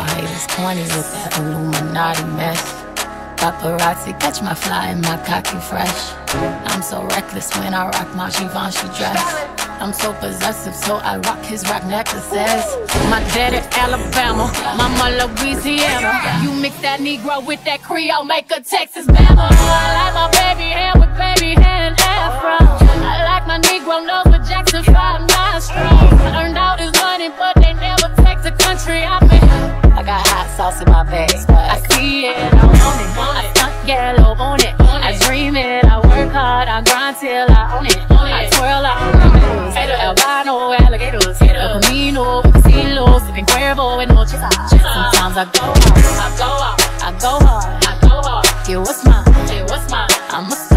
was corny with that Illuminati mess. Paparazzi catch my fly and my cocky fresh. I'm so reckless when I rock my Givenchy dress. I'm so possessive, so I rock his rock necklaces. My daddy Alabama, mama Louisiana. You mix that Negro with that Creole, make a Texas Bama. I like my baby hair with baby hair and afro. I like my Negro nose with Jackson 5 nostrils. Turned out his money, but they never take the country I sauce in my bag. I see it, I want it. I stunt yellow on it. I dream it, I work hard, I grind till I own it. I twirl out ramen, albino alligators, El Camino, Casino, sipping Cuervo and no chisa. Sometimes I go hard, I go hard, I go hard, I go hard. Yeah, what's mine? Yeah, what's mine? I'm a